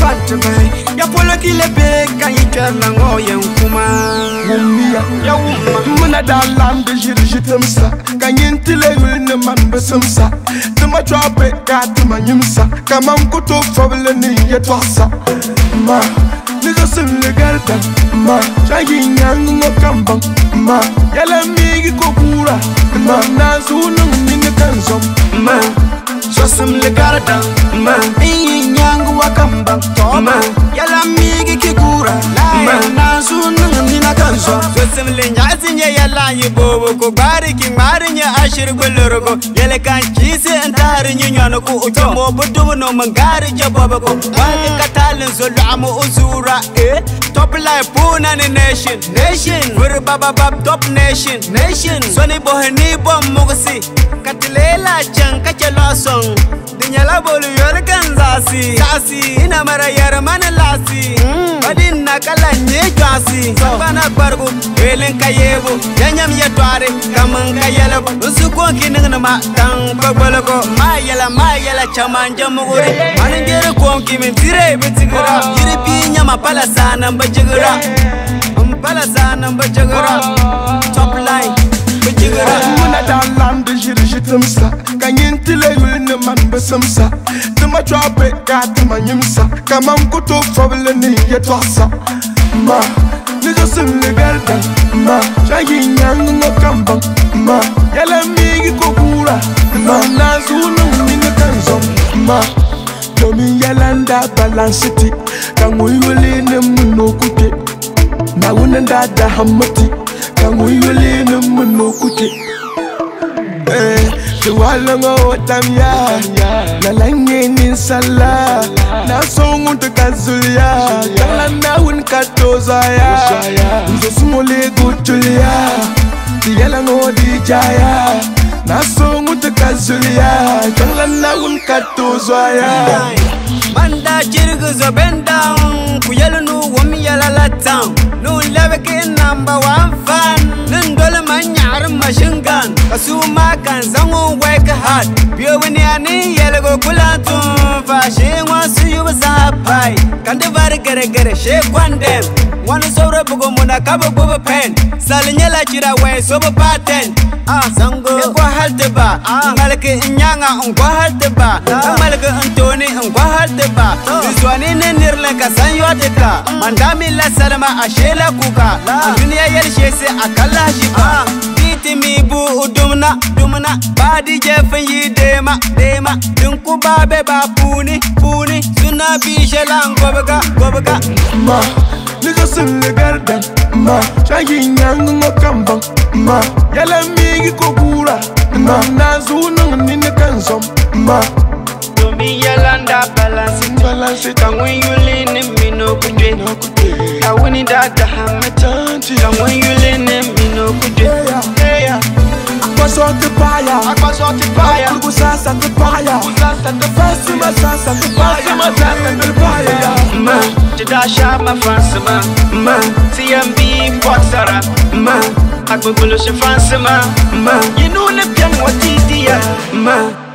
fantime ya polokile be kan yi kana ngoyen kuma wummiya ya wumma muna da lam da jirji tumsa kan yin tile ne man bisumsa tuma chope ka tuma nyimsa kaman kuto fobile ni ya twasa ma nigga sun legalta ma shagin yan kamban ma yalan migi ko ma na sunan min kan zom ma sim le garda ma in yangu wakamba ma yala migi kigura ma sunan nina kanso Sosimlin ya sinye ya yi bobo ko gbari ki ya ashir gulurgo Yele kan kisi in tarin yin yana ku ujo mo budu no mangari ja bobo ko Wani katalin zulu amu uzura eh Top life puna ni nation Nation Wuri baba bab top nation Nation Soni bohe ni bom mugsi Katilela chan song nyala bolu yoli kan zasi kasi ina mara yara mana lasi mm. badin na kala nye kasi sabana barbu elen kayebo yanyam ya tware kaman kayala bo usuko kinin na ma kan babala ko mayala mayala chaman jamuri manin gere ko kimin tire bitigra yiri bi nyama pala sana mbajigra mbala um, sana mbajigra top line bitigra muna dalam bijir jitimsa fan besemsa Dima trape ka dima nyimsa Kama mkuto fawle ni yetwasa Ma, nijo simli belda Ma, jayi nyangu nga kambang Ma, yala migi kokura Ma, nazuna mine kanzom Ma, domi yalanda balansiti Kangu yule ne no kuke Na wunanda da hamati Kangu yule ne no kuke Eh, tiwalongo wo tamya lalangeninsala nasongunto kazulya kala nawun katozaya nzosumule kutulya tiyalango wo dijaya nasongunto kazulya kala nawun katozaya banda cirgizo benda kuyalu nu womyalalatan nu lebeki namba wan fan nun dolu ma nyari mashingan kasuma kan zango wake hard biyo wani ani go kula tun fashe wasu yuba zapai kan da bar gare gare she kwandem wani saura bugu muna kabu buba pen sali yala kira wai soba paten ah zango ko halta ba ah. malaka inyanga un ko halta ba ah. ah, malaka antoni un ko halta ba zuwani ne nirle ka san yotita mandami la salama ashela kuka duniya yarshe sai akalla shi ba bitimi bu dumna dumna badi jefen yi dema dema dun ku babe ba puni puni suna bi shelan gobga gobga ma nigga sun garden. ma shagin yangun kamban ma yala migi ko kura ma na zunan ni ne kansom ma domin yalanda balance it balance Balance, ta when you lean me no kuje no kuje i win that the hammer turn to when you Akpasotipaya Akpasotipaya Akpasotipaya Fasima sasatipaya Fasima sasatipaya Man Tidasha ma fancy man Man TMB Potsara Man Akpaguloshe fancy man Man You know ne piano what it is ma.